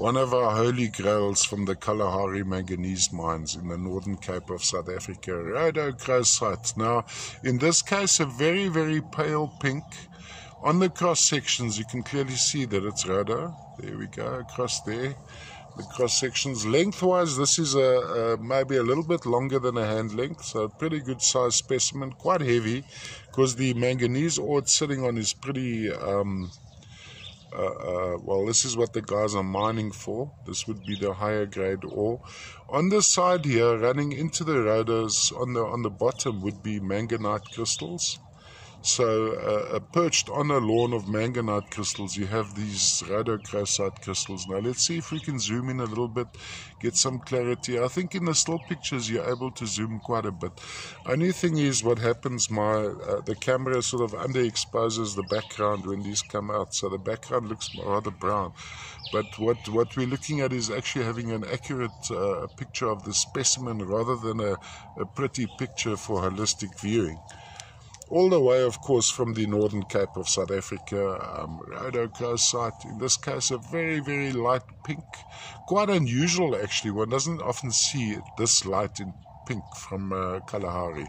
one of our holy grails from the Kalahari manganese mines in the northern Cape of South Africa, rhodochrosite. Now, in this case, a very, very pale pink. On the cross sections, you can clearly see that it's rhodo. There we go, across there. The cross sections lengthwise, this is a, a, maybe a little bit longer than a hand length, so pretty good size specimen, quite heavy, because the manganese ore it's sitting on is pretty. Um, uh, uh, well, this is what the guys are mining for. This would be the higher grade ore. On the side here, running into the rhodos on the on the bottom would be manganite crystals. So, uh, uh, perched on a lawn of manganite crystals, you have these rhodochrosite crystals. Now, let's see if we can zoom in a little bit, get some clarity. I think in the still pictures, you're able to zoom quite a bit. Only thing is, what happens, my uh, the camera sort of underexposes the background when these come out, so the background looks rather brown. But what, what we're looking at is actually having an accurate uh, picture of the specimen rather than a, a pretty picture for holistic viewing all the way, of course, from the northern Cape of South Africa, um, rhodochrosite, in this case, a very, very light pink. Quite unusual, actually. One doesn't often see this light in pink from uh, Kalahari.